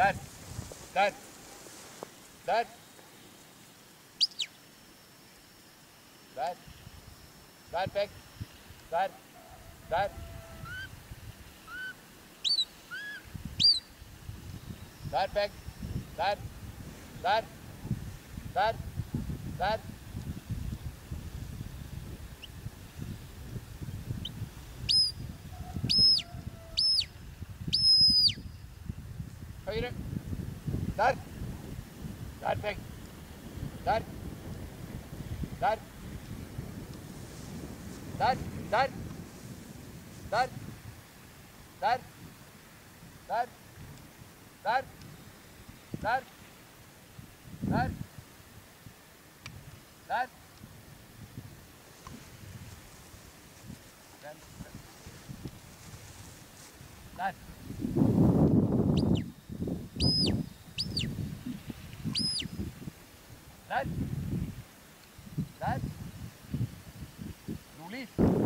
Dad. Dad. Dad. Dad. Dad, Peg. Dad. Dad. Dad, Peg. Dad. Dad. Dad. Dad. Høyre. Der. Der, Peg. Der. Der. Der. Der. Der. Der. Der. Der. Der. Der. Der. Der. Der. Der. Nordlys.